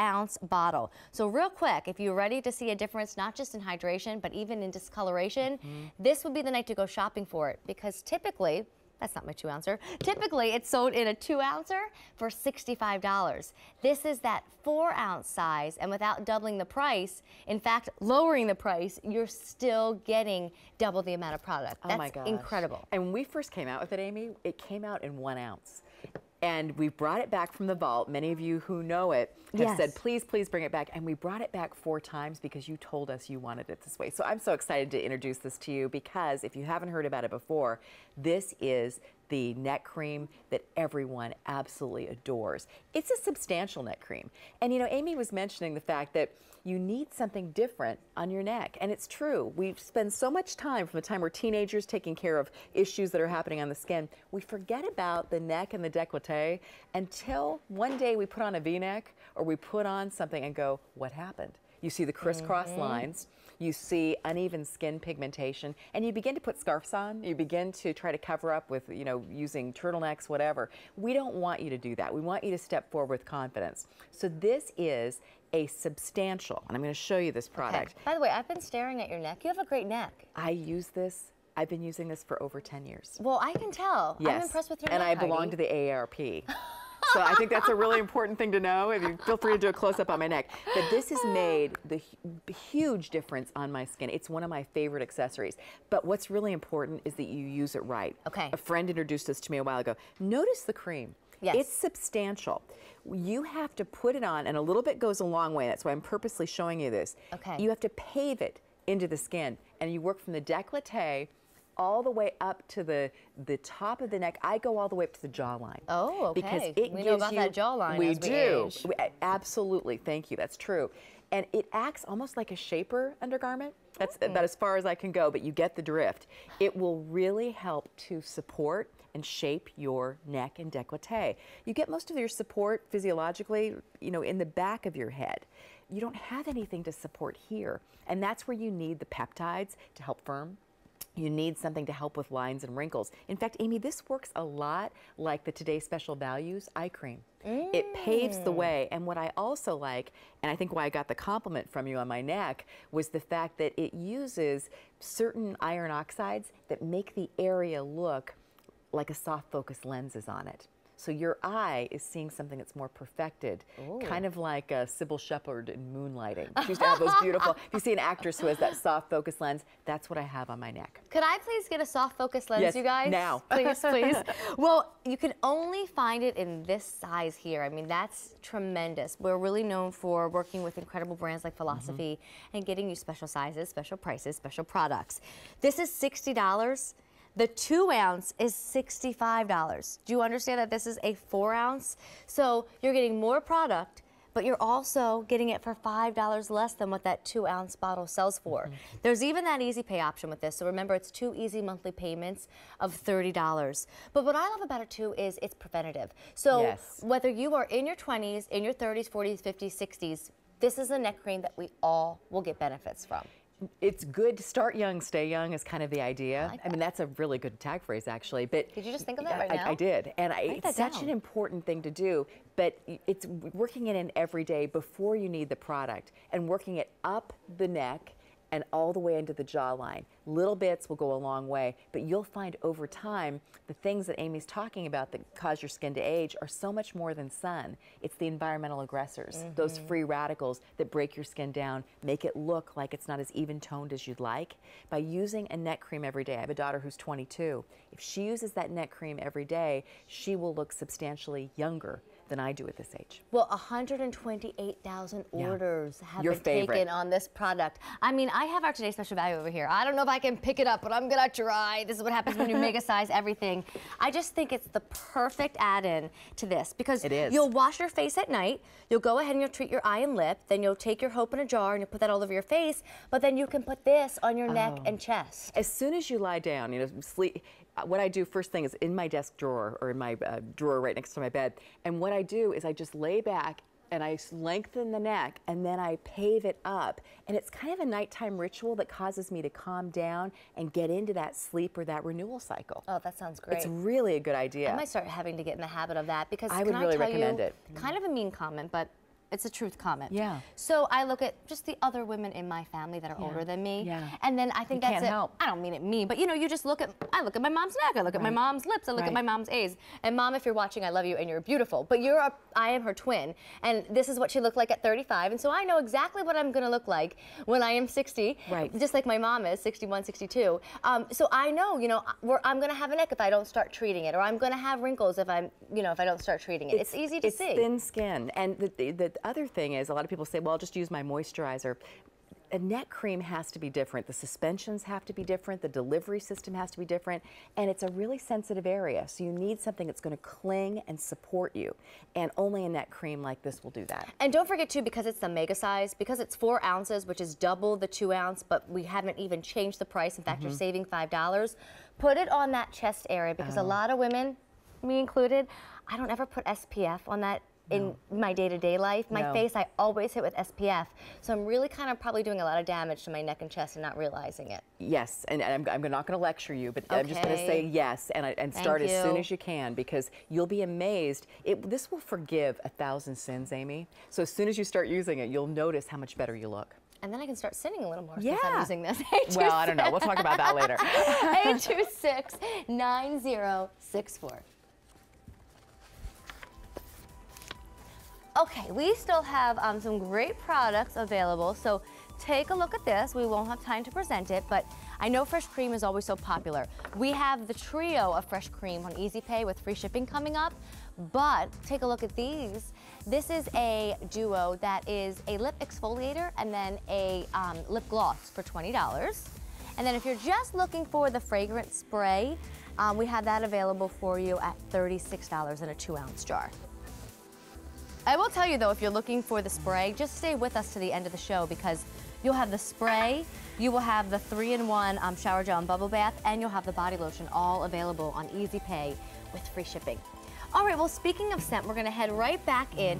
ounce bottle. So real quick, if you're ready to see a difference, not just in hydration, but even in discoloration, mm -hmm. this would be the night to go shopping for it because typically, that's not my two ouncer. Typically, it's sold in a two ouncer for $65. This is that four ounce size, and without doubling the price, in fact, lowering the price, you're still getting double the amount of product. That's oh my gosh. incredible. And when we first came out with it, Amy, it came out in one ounce. And we brought it back from the vault. Many of you who know it have yes. said, please, please bring it back. And we brought it back four times because you told us you wanted it this way. So I'm so excited to introduce this to you because if you haven't heard about it before, this is the neck cream that everyone absolutely adores. It's a substantial neck cream. And you know, Amy was mentioning the fact that you need something different on your neck. And it's true. We spend so much time from the time we're teenagers taking care of issues that are happening on the skin. We forget about the neck and the decollete until one day we put on a V-neck or we put on something and go, what happened? You see the crisscross mm -hmm. lines you see uneven skin pigmentation, and you begin to put scarves on. You begin to try to cover up with, you know, using turtlenecks, whatever. We don't want you to do that. We want you to step forward with confidence. So this is a substantial, and I'm going to show you this product. Okay. By the way, I've been staring at your neck. You have a great neck. I use this I've been using this for over 10 years. Well, I can tell. Yes. I'm impressed with your and neck, I belong Heidi. to the AARP. So I think that's a really important thing to know. If you feel free to do a close-up on my neck. But this has made the huge difference on my skin. It's one of my favorite accessories. But what's really important is that you use it right. Okay. A friend introduced this to me a while ago. Notice the cream. Yes. It's substantial. You have to put it on, and a little bit goes a long way. That's why I'm purposely showing you this. Okay. You have to pave it into the skin, and you work from the décolleté all the way up to the the top of the neck. I go all the way up to the jawline. Oh, okay. Because it we gives know about you, that jawline. We do. We, absolutely. Thank you. That's true. And it acts almost like a shaper undergarment. That's mm. about as far as I can go, but you get the drift. It will really help to support and shape your neck and décolleté. You get most of your support physiologically, you know, in the back of your head. You don't have anything to support here. And that's where you need the peptides to help firm you need something to help with lines and wrinkles. In fact, Amy, this works a lot like the Today Special Values eye cream. Mm. It paves the mm. way. And what I also like, and I think why I got the compliment from you on my neck, was the fact that it uses certain iron oxides that make the area look like a soft focus lens is on it. So your eye is seeing something that's more perfected, Ooh. kind of like uh, Cybill Shepherd in Moonlighting. She used to have those beautiful, if you see an actress who has that soft focus lens, that's what I have on my neck. Could I please get a soft focus lens, yes, you guys? now. Please, please. well, you can only find it in this size here. I mean, that's tremendous. We're really known for working with incredible brands like Philosophy mm -hmm. and getting you special sizes, special prices, special products. This is $60. The two ounce is $65. Do you understand that this is a four ounce? So you're getting more product, but you're also getting it for $5 less than what that two ounce bottle sells for. Mm -hmm. There's even that easy pay option with this. So remember, it's two easy monthly payments of $30. But what I love about it too is it's preventative. So yes. whether you are in your 20s, in your 30s, 40s, 50s, 60s, this is a neck cream that we all will get benefits from it's good to start young, stay young is kind of the idea. I, like I, mean, that's a really good tag phrase, actually. But did you just think of that right I, now? I did, and it's such down. an important thing to do. But it's working it in every day before you need the product, and working it up the neck and all the way into the jawline. Little bits will go a long way, but you'll find over time the things that Amy's talking about that cause your skin to age are so much more than sun. It's the environmental aggressors, mm -hmm. those free radicals that break your skin down, make it look like it's not as even toned as you'd like. By using a neck cream every day, I have a daughter who's 22. If she uses that neck cream every day, she will look substantially younger than I do at this age. Well, 128,000 yeah. orders have Your been favorite. taken on this product. I mean, I have our Today Special Value over here. I don't know if I can pick it up, but I'm gonna try. This is what happens when you mega size everything. I just think it's the perfect add-in to this because it is. you'll wash your face at night, you'll go ahead and you'll treat your eye and lip, then you'll take your hope in a jar and you'll put that all over your face, but then you can put this on your oh. neck and chest. As soon as you lie down, you know, sleep, what I do first thing is in my desk drawer or in my uh, drawer right next to my bed. And what I do is I just lay back and I lengthen the neck and then I pave it up. And it's kind of a nighttime ritual that causes me to calm down and get into that sleep or that renewal cycle. Oh, that sounds great. It's really a good idea. I might start having to get in the habit of that because I would really I recommend you, it. Kind of a mean comment, but It's a truth comment. Yeah. So I look at just the other women in my family that are Yeah. older than me. Yeah. And then I think You that's it. help. I don't mean it me, but you know, you just look at I look at my mom's neck, I look at my mom's lips, I look Right. at my mom's A's. And mom, if you're watching, I love you and you're beautiful. But you're a I am her twin. And this is what she looked like at 35. And so I know exactly what I'm gonna look like when I am 60. Right. Just like my mom is 61, 62. Um, so I know, you know, where I'm gonna have a neck if I don't start treating it, or I'm gonna have wrinkles if I'm, you know, if I don't start treating it. It's, easy to it's see. thin skin. And the, the, the other thing is, a lot of people say, well, I'll just use my moisturizer. A neck cream has to be different. The suspensions have to be different. The delivery system has to be different. And it's a really sensitive area. So you need something that's going to cling and support you. And only a neck cream like this will do that. And don't forget too, because it's the mega size, because it's four ounces, which is double the two ounce, but we haven't even changed the price. In fact, you're mm-hmm. saving five dollars. Put it on that chest area because a oh. lot of women, me included, I don't ever put SPF on that in my day-to-day life. My No. face, I always hit with SPF. So I'm really kind of probably doing a lot of damage to my neck and chest and not realizing it. Yes, and, and I'm, I'm not going to lecture you, but I'm just going to say yes and, I- and start as soon as you can because you'll be amazed. It, this will forgive a thousand sins, Amy. So as soon as you start using it, you'll notice how much better you look. And then I can start sinning a little more since I'm using this. Well, I don't know. We'll talk about that later. 826 9064. Okay, we still have um, some great products available, so take a look at this. We won't have time to present it, but I know fresh cream is always so popular. We have the trio of fresh cream on Easy Pay with free shipping coming up, but take a look at these. This is a duo that is a lip exfoliator and then a um, lip gloss for $20. And then if you're just looking for the fragrance spray, um, we have that available for you at $36 in a two ounce jar. I will tell you though, if you're looking for the spray, just stay with us to the end of the show because you'll have the spray, you will have the three-in-one um, shower gel and bubble bath, and you'll have the body lotion all available on Easy Pay with free shipping. All right, well, speaking of scent, we're gonna head right back in